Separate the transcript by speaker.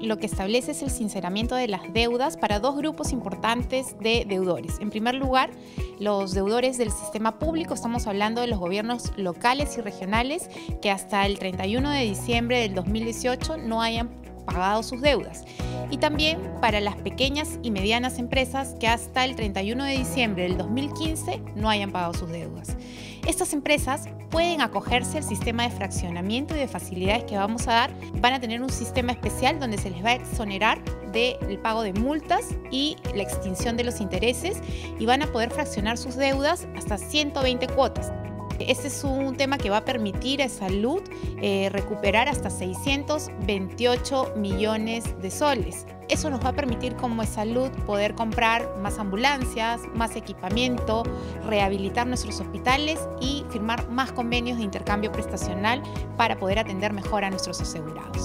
Speaker 1: lo que establece es el sinceramiento de las deudas para dos grupos importantes de deudores. En primer lugar, los deudores del sistema público, estamos hablando de los gobiernos locales y regionales que hasta el 31 de diciembre del 2018 no hayan pagado sus deudas. Y también para las pequeñas y medianas empresas que hasta el 31 de diciembre del 2015 no hayan pagado sus deudas. Estas empresas pueden acogerse al sistema de fraccionamiento y de facilidades que vamos a dar. Van a tener un sistema especial donde se les va a exonerar del pago de multas y la extinción de los intereses y van a poder fraccionar sus deudas hasta 120 cuotas. Este es un tema que va a permitir a Salud eh, recuperar hasta 628 millones de soles. Eso nos va a permitir como Salud poder comprar más ambulancias, más equipamiento, rehabilitar nuestros hospitales y firmar más convenios de intercambio prestacional para poder atender mejor a nuestros asegurados.